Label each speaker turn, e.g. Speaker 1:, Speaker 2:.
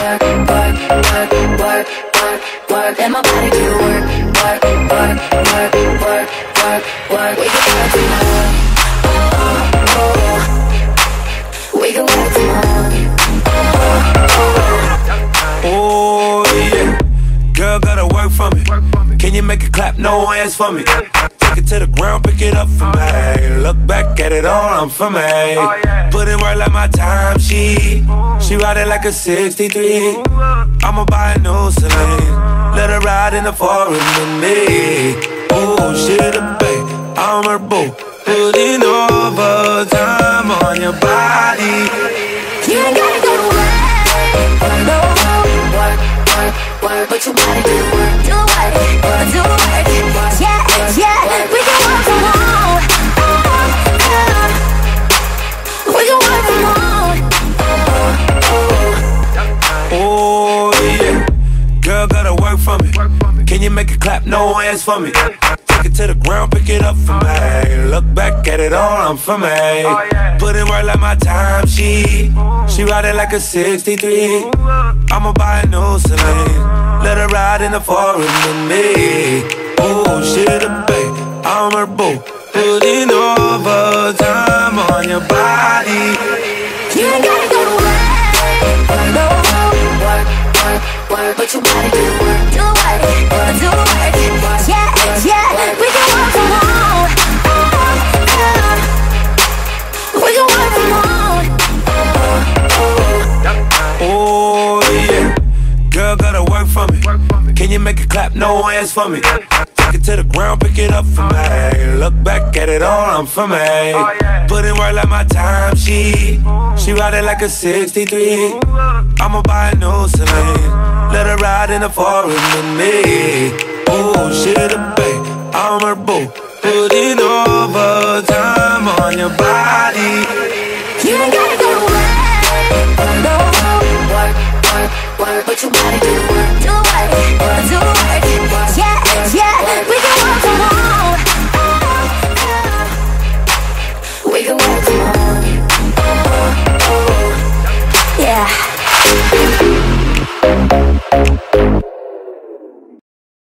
Speaker 1: work, work, work, work, work, work. Let my body do work, work, work, work, work, work, work. We can work tomorrow. Oh, oh, oh. We can work tomorrow.
Speaker 2: Oh yeah, girl gotta work for me. Can you make it clap? No hands for me. Take it to the ground, pick it up for me. Look back at it all, I'm for me. Put in work like my time she. She ride it like a 63. I'ma buy a new Celine. Let her ride in the foreign with me. Oh, shit, a babe, I'm her boo. Putting overtime on your body.
Speaker 1: You ain't gotta go work. No, work, work, work. But you gotta do the work. Do work, do work. Yeah, yeah. We can work
Speaker 2: for me. Can you make it clap? No hands for me. Take it to the ground, pick it up for me. Look back at it all, I'm for me. Put in work like my time she. She ride it like a 63. I'ma buy a new Celine. Let her ride in the foreign with me. Oh shit, a babe, I'm her boo. Putting overtime on your body.
Speaker 1: You gotta go work. But you gotta work. Do work, do work. Yeah, yeah. We can work home. Oh, oh, oh. We can work.
Speaker 2: Oh yeah, girl gotta work for me. Can you make it clap? No hands for me. Take it to the ground, pick it up for me. Look back at it all, I'm for me. Put work like my time she. She ride it like a 63. I'ma buy a new Celine. Her in the foreign with me. Oh shit, a babe, I'm her boo. Putting overtime on your body.
Speaker 1: You ain't gotta go work. No, work, work, work. But you gotta do